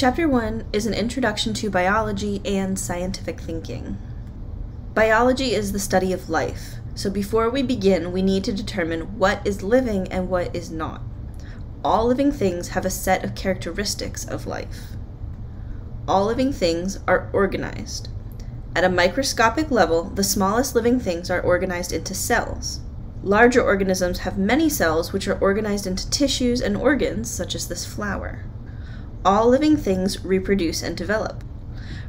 Chapter 1 is an introduction to biology and scientific thinking. Biology is the study of life, so before we begin, we need to determine what is living and what is not. All living things have a set of characteristics of life. All living things are organized. At a microscopic level, the smallest living things are organized into cells. Larger organisms have many cells which are organized into tissues and organs, such as this flower. All living things reproduce and develop.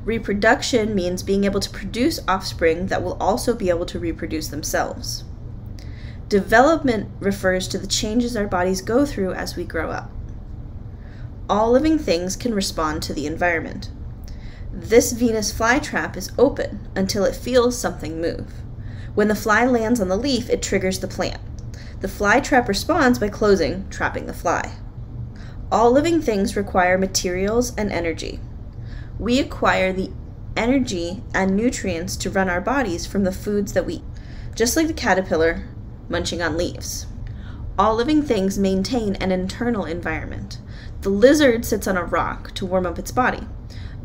Reproduction means being able to produce offspring that will also be able to reproduce themselves. Development refers to the changes our bodies go through as we grow up. All living things can respond to the environment. This Venus flytrap is open until it feels something move. When the fly lands on the leaf, it triggers the plant. The fly trap responds by closing, trapping the fly. All living things require materials and energy. We acquire the energy and nutrients to run our bodies from the foods that we eat, just like the caterpillar munching on leaves. All living things maintain an internal environment. The lizard sits on a rock to warm up its body.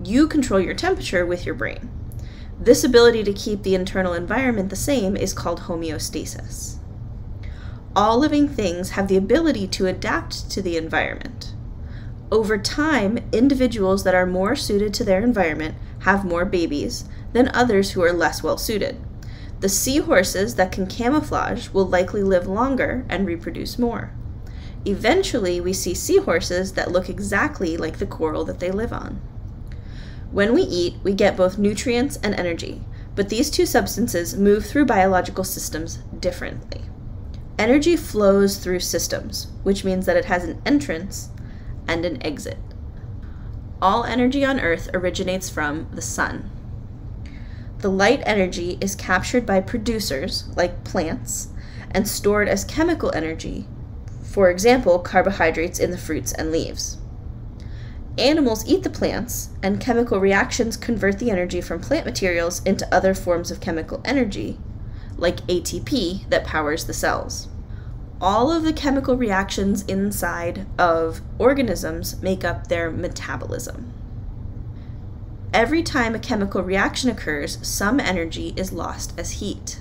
You control your temperature with your brain. This ability to keep the internal environment the same is called homeostasis. All living things have the ability to adapt to the environment. Over time, individuals that are more suited to their environment have more babies than others who are less well suited. The seahorses that can camouflage will likely live longer and reproduce more. Eventually, we see seahorses that look exactly like the coral that they live on. When we eat, we get both nutrients and energy, but these two substances move through biological systems differently. Energy flows through systems, which means that it has an entrance and an exit. All energy on Earth originates from the sun. The light energy is captured by producers, like plants, and stored as chemical energy, for example, carbohydrates in the fruits and leaves. Animals eat the plants, and chemical reactions convert the energy from plant materials into other forms of chemical energy, like ATP, that powers the cells. All of the chemical reactions inside of organisms make up their metabolism. Every time a chemical reaction occurs, some energy is lost as heat.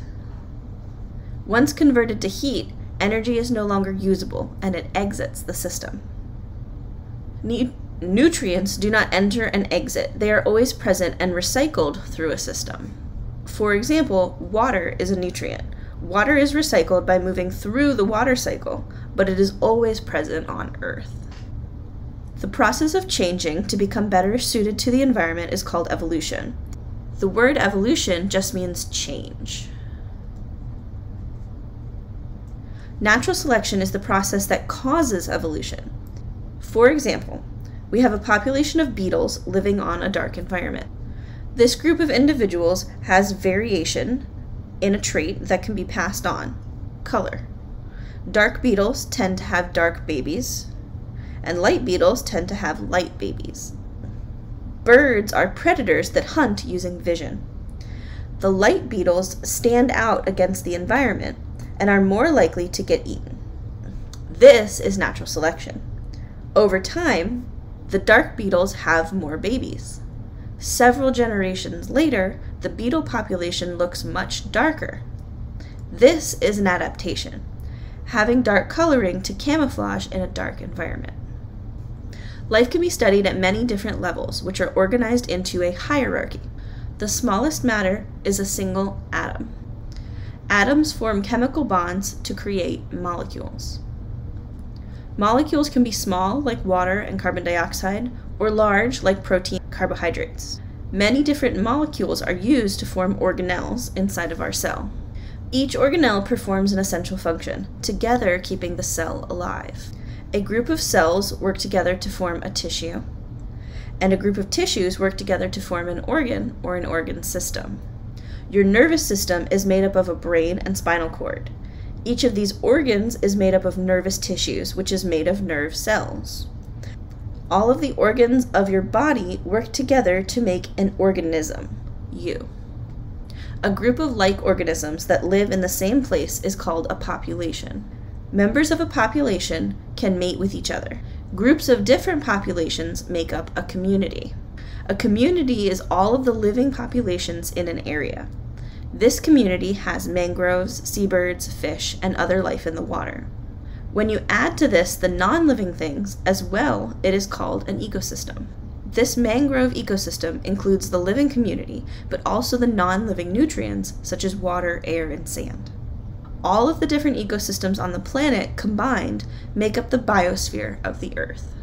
Once converted to heat, energy is no longer usable and it exits the system. Nu- nutrients do not enter and exit, they are always present and recycled through a system. For example, water is a nutrient. Water is recycled by moving through the water cycle, but it is always present on Earth. The process of changing to become better suited to the environment is called evolution. The word evolution just means change. Natural selection is the process that causes evolution. For example, we have a population of beetles living on a dark environment. This group of individuals has variation in a trait that can be passed on color. Dark beetles tend to have dark babies, and light beetles tend to have light babies. Birds are predators that hunt using vision. The light beetles stand out against the environment and are more likely to get eaten. This is natural selection. Over time, the dark beetles have more babies. Several generations later, the beetle population looks much darker. This is an adaptation, having dark coloring to camouflage in a dark environment. Life can be studied at many different levels, which are organized into a hierarchy. The smallest matter is a single atom. Atoms form chemical bonds to create molecules. Molecules can be small, like water and carbon dioxide, or large, like protein carbohydrates. Many different molecules are used to form organelles inside of our cell. Each organelle performs an essential function, together keeping the cell alive. A group of cells work together to form a tissue, and a group of tissues work together to form an organ or an organ system. Your nervous system is made up of a brain and spinal cord. Each of these organs is made up of nervous tissues, which is made of nerve cells. All of the organs of your body work together to make an organism, you. A group of like organisms that live in the same place is called a population. Members of a population can mate with each other. Groups of different populations make up a community. A community is all of the living populations in an area. This community has mangroves, seabirds, fish, and other life in the water. When you add to this the non living things as well, it is called an ecosystem. This mangrove ecosystem includes the living community, but also the non living nutrients such as water, air, and sand. All of the different ecosystems on the planet combined make up the biosphere of the Earth.